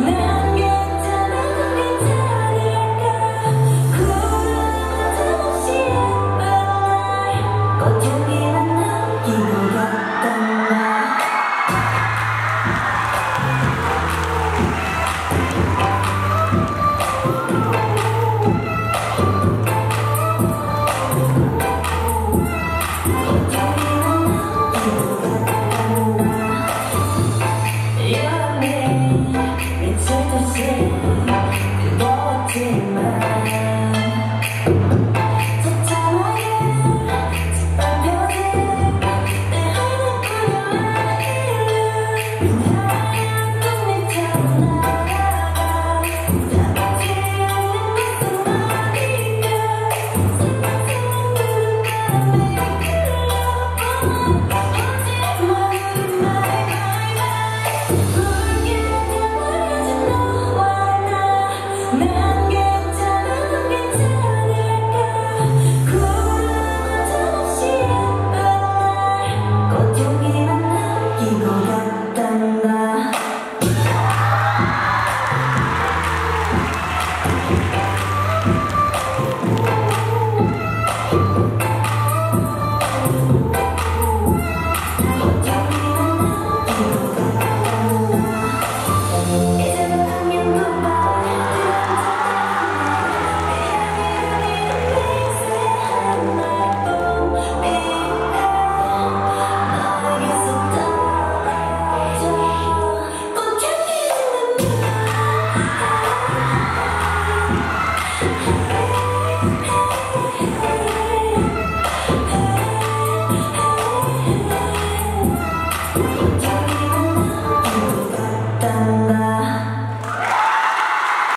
now. care.